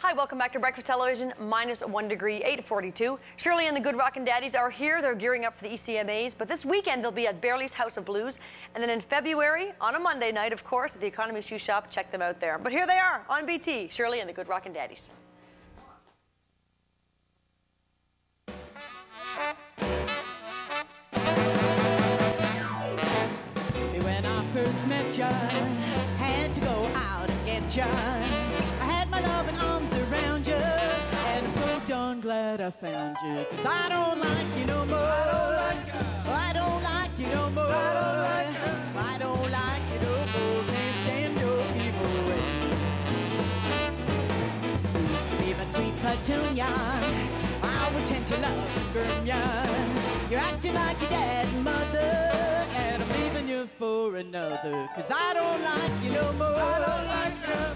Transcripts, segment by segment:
Hi, welcome back to Breakfast Television, minus one degree, 842. Shirley and the Good Rockin' Daddys are here. They're gearing up for the ECMAs, but this weekend they'll be at Bearly's House of Blues. And then in February, on a Monday night, of course, at the Economy Shoe Shop, check them out there. But here they are on BT, Shirley and the Good Rockin' Daddys. When I first met ya, had to go out and get ya. I had my loving arms around glad I found you. Cause I don't like you no more. I don't like you no more. I don't like you no more. Can't stand your evil ways. Used to be my sweet petunia. I would tend to love and burn ya. You're acting like your dad and mother, and I'm leaving you for another. Cause I don't like you no more. I don't like you.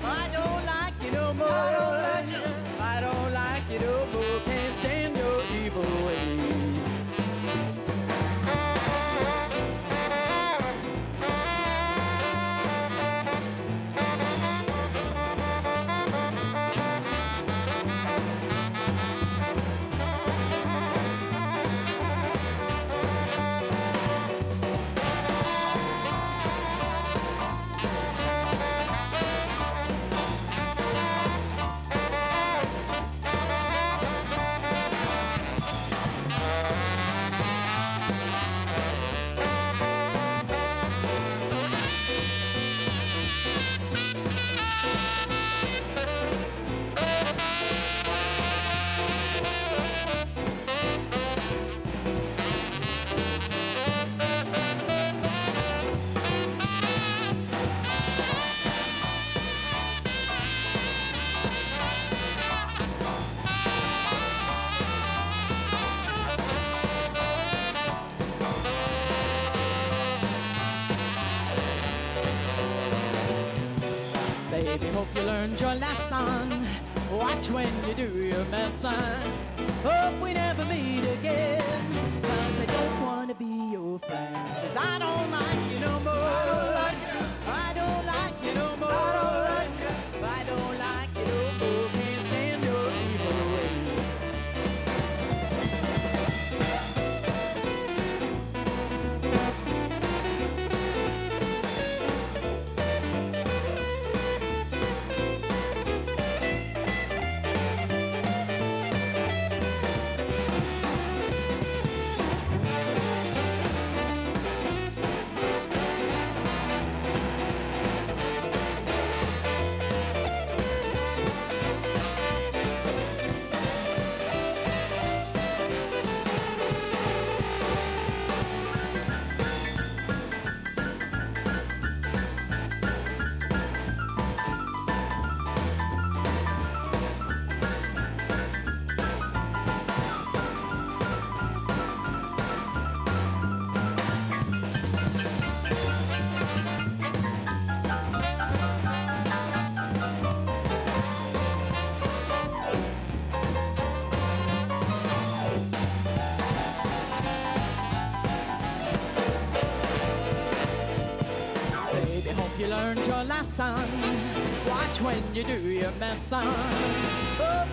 Learned your lesson. Watch when you do your messin'. Hope we never meet again. Cause I don't wanna be your friend. Cause I don't like you no more. Learned your lesson. Watch when you do your messin'. Hope